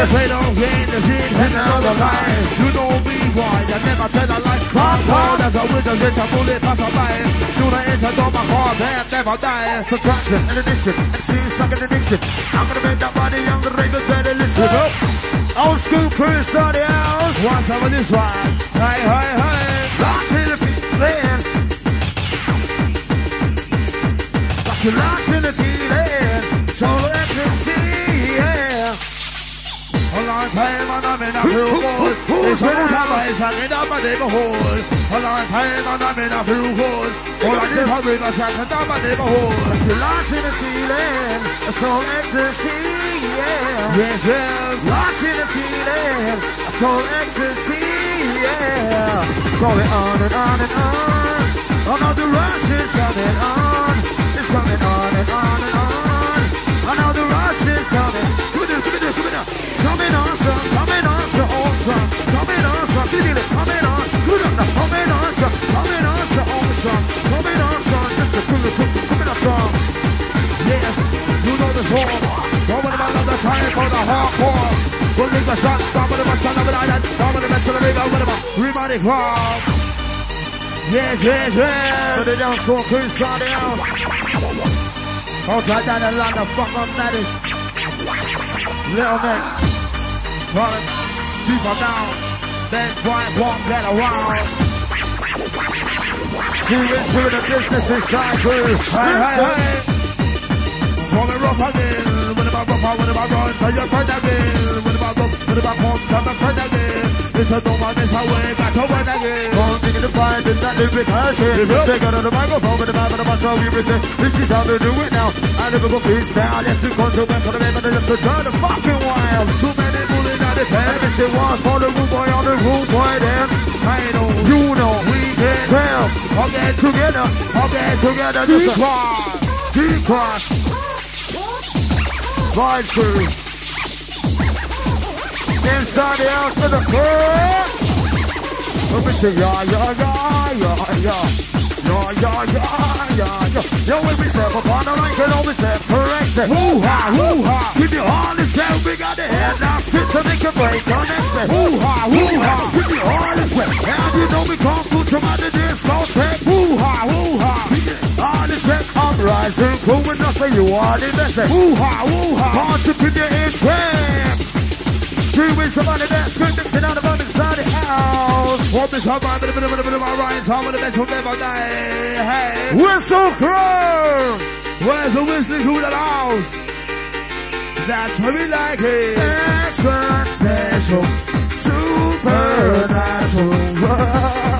the cradle, in the shit, and another line. You know me why, I never tell a lie. Pop, pop, as a window, there's a bullet, pass a by. Do the inside on my car, man, never die. Subtraction and addiction, and she's stuck in addiction. I'm gonna make that money, I'm gonna make the better listen. Old school crew, start the house. One time with this one. Hey, hey, hey. Lock to the feeling. Got you locked in the feeling. So I'm in a few good. It's a good time, it's a good time, neighborhood. A long time I'm in a few good. All I give a river, such a dumb neighborhood. It's a lot in the feeling, a strong ecstasy, yeah. Yes, in the feeling, a strong ecstasy, yeah. Going on and on and on. Another rush is coming on. It's coming on and on and on. Another rush is coming. Coming on, City on, good on the on, come on, on the on, song, that's a good look, come and on song. Yes, you know this war. Nobody might love time for the hardcore. We'll make a shot, somebody must turn up an island, somebody must turn up an island, everybody from. Yes, yes, yes. Put it down, so Chris, somebody house. Outside down the line, the fuck up that is. Little man, falling deeper down. Then quiet walk that around. Two into the business crew. Hey, hey, hey. Coming rough again. What about rough? What about run? Tell your friend again. What about rough? What about pump? Tell my friend again. It's a dumb one, it's how we got to win again. Come thinking to find it, that lyric has it. Take out of the microphone with the vibe of the bunch of everything. This is how they do it now. I never go freestyle. You come to back for the man, but it's a turn of fucking wild. Too many the. Let me one for the rude boy on the rude boy then. I know. You know, We can. tell, all get together, all get together. Just a Cross. D-cross. Vibes crew. Inside the house to the front. Let me say, yeah, yeah, yeah, yeah, yeah yeah, yeah, yeah, yeah. Yo, when we step up on the mic, we always for correct. Woo ha, woo ha. Give you all this sound, we got the head out. Shit to make a break on that set. Hoo-ha, hoo-ha. Give you all this sound. and you know we come through to my disco tech. Hoo-ha, hoo-ha. All the tech, I'm rising. Cool with us, and you are the best. Woo ha, woo ha. Party to the end interest. Three ways to money, that's good. Mixing out the bottom the house. What is up, I'm in the middle of the right. I'm in the best of ever day. Hey. Whistle crew. Where's the whistling through the house? That's what we like it. Extra special. Supernatural.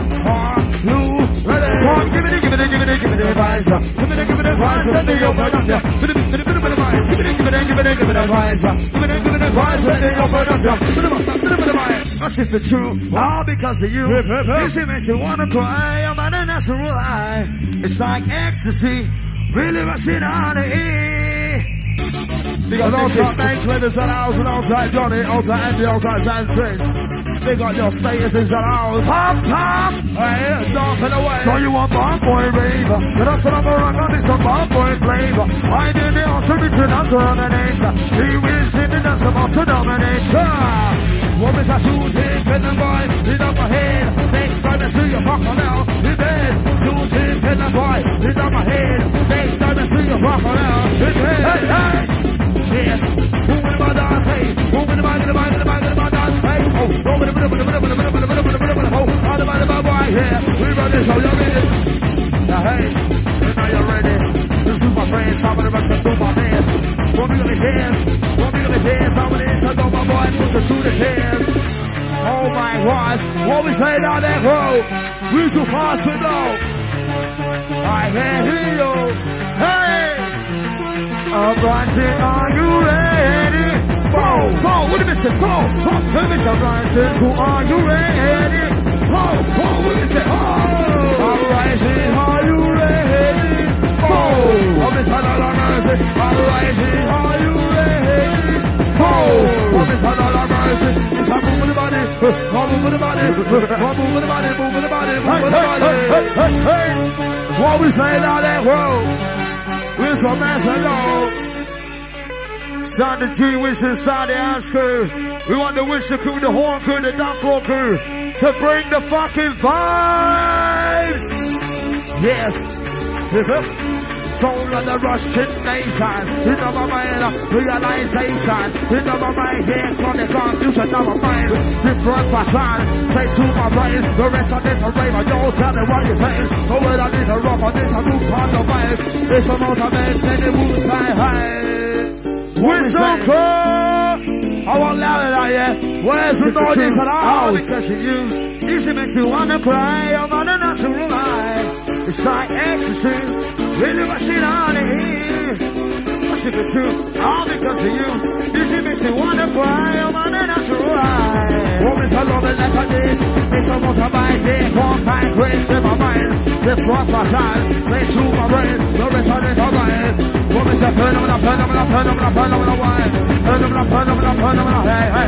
give it, give it, it, it advice. Give it, give it advice, me open up, yeah. Give it, give it, give it advice. Give it, give it, give it, give it advice. Give it, give it advice, let me open up, yeah. Give it, it, give it advice. That's just the truth, all because of you. This makes you wanna cry, I'm on a natural high. It's like ecstasy, really rushing out of here. And outside Manx Letters and House and outside Johnny, outside Andy, outside San Prince. They got your status in the house. Pop, pop. Hey, dark away. So you want bomb boy raver? But that's what I'm gonna rock on some bomb boy flavor. I did the also return on Terminator. He will sit and that's about to dominate. Ah, Woman's a shooting, pillar boy, hit up my head. Next time I see you fuck now, you dead. Shooting, pillar boy, hit up my head. Next time I see you fuck now, you dead. Hey, hey. Now, hey, and now you're ready. Is my friends, some of the rest of my best. What we gonna dance? What we gonna dance? How many is I know my boy, put the to the dance. Oh my God, what we say down there, bro? We so fast to know. I can hear you. Hey! Bronson, are you ready? Go, go, what a Hey, Mr. Bronson, who are you ready? What the the the the the we say down there, world? We're so massive, yo. Sunday G wishes Sunday House crew. We want the whistle crew, the horn crew, the downfall crew to bring the fucking vibes. Yes. Soul of the Russian nation. You know my mind, uh, realization. You know my mind, here, chronic confusion of my mind. Different fashion, say to my brain. The rest of this a rave, I don't tell me what you're saying. The word I need to rock on this, I move on the vibe. It's a motivation, it moves my high. Whistle crew! I want loud out here. Where's the noise all? because of you. Easy makes you wanna cry. I'm on a natural high. It's like ecstasy. Really rushing on the heat. What's it for you? All because of you. Easy makes you wanna cry. I'm on a natural high. Woman's a love it like this. It's a motorbike, they walk my grace in my mind. This rock my shine, play through my brain. Rest of it alright. Woman's a phenomenal, phenomenal, phenomenal, phenomenal wine. Phenomenal, phenomenal, phenomenal, hey.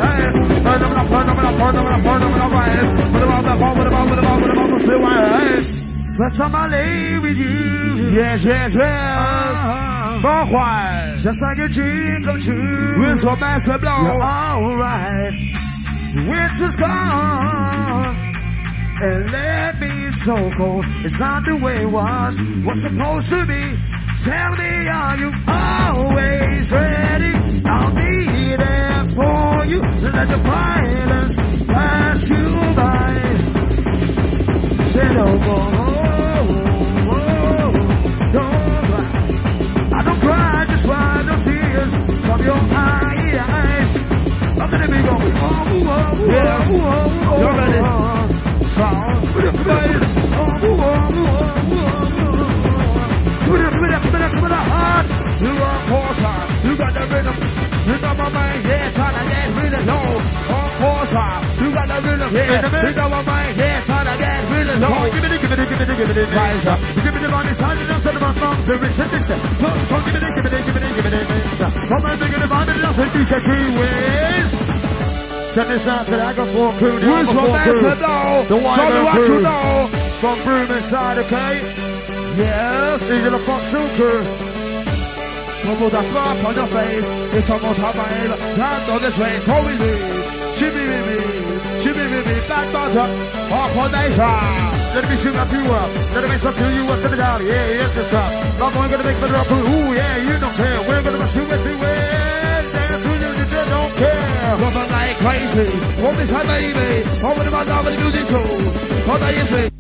Lay with you. Yes, yes, yes. Bon wine. Just like a dream come true. With some massive blow. You're alright. Winter's gone. And let me so cold. It's not the way it was. What's supposed to be? Tell me, are you always ready? I'll be there for you. Let the violence pass you by. More. Don't cry. I don't cry, just wipe no tears from your eyes. I'm gonna be going, oh, oh, oh, Yeah. oh, oh, oh, You're ready. oh. You got my mind, trying to get really low. oh. Give me the, give me the, give me the, give me the, Rise up. Give me the money, sign it up, set them up, mom, the rich and this. Come, come, give me the, give me the, give me the, give me the, this. Come and bring it, find it, nothing, these are two ways. Send this out to the Agro 4 crew, the Who's Agro my 4 man crew. know? The Wyvern crew. know. From Broom inside, okay? Yes. Are the Fox crew. Como that slap on your face. It's almost a vibe. Land on the train. Go with me. Shimmy, me, me, me. Back buzzer. Up on nation. Let me sing up you up. Let me to you up to the down. Yeah, yes, it's up. I'm going to make the drop. Ooh, yeah, you don't care. We're going to mess you everywhere. Dance to you, you just don't care. Woman like crazy. Woman's her baby. Woman, my love, and music too. What I is me.